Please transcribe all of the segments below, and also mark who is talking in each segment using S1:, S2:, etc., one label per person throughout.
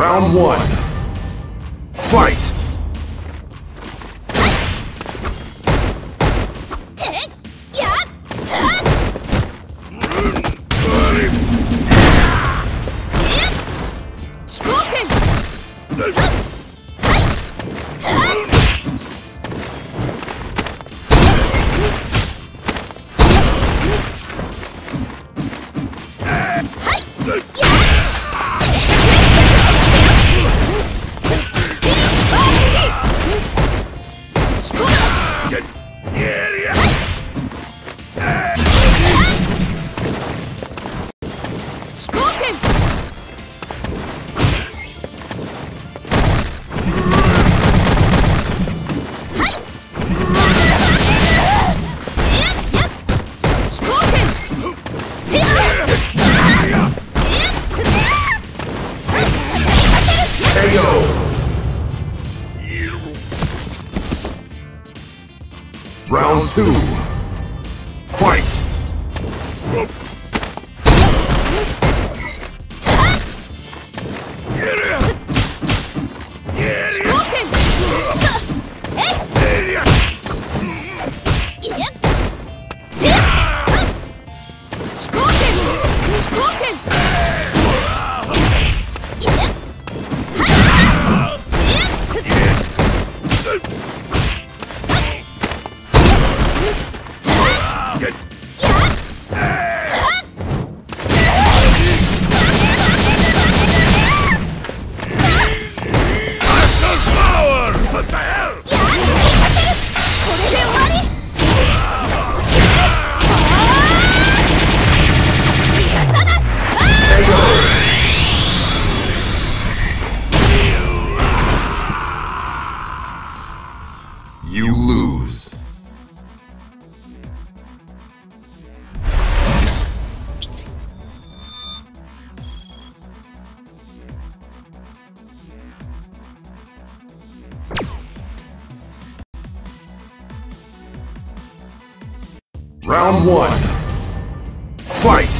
S1: Round one. Fight! two, fight! Round one. Fight!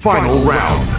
S1: Final round.